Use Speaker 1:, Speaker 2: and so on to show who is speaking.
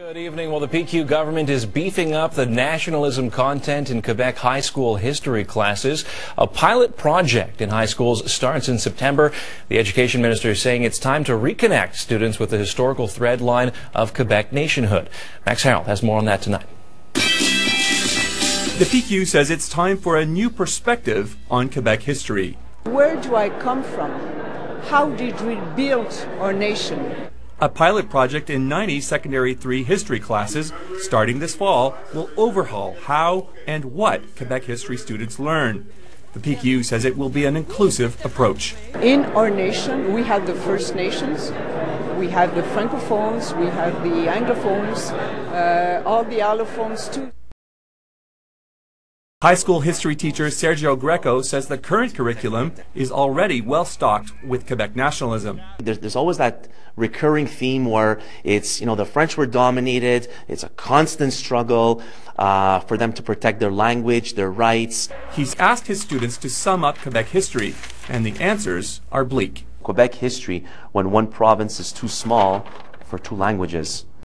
Speaker 1: Good evening. Well, the PQ government is beefing up the nationalism content in Quebec high school history classes. A pilot project in high schools starts in September. The education minister is saying it's time to reconnect students with the historical thread line of Quebec nationhood. Max Harrold has more on that tonight.
Speaker 2: The PQ says it's time for a new perspective on Quebec history.
Speaker 3: Where do I come from? How did we build our nation?
Speaker 2: A pilot project in 90 secondary 3 history classes starting this fall will overhaul how and what Quebec history students learn. The PQ says it will be an inclusive approach.
Speaker 3: In our nation, we have the First Nations, we have the Francophones, we have the Anglophones, uh, all the allophones too.
Speaker 2: High school history teacher Sergio Greco says the current curriculum is already well stocked with Quebec nationalism.
Speaker 4: There's, there's always that recurring theme where it's, you know, the French were dominated, it's a constant struggle uh, for them to protect their language, their rights.
Speaker 2: He's asked his students to sum up Quebec history, and the answers are bleak.
Speaker 4: Quebec history, when one province is too small for two languages.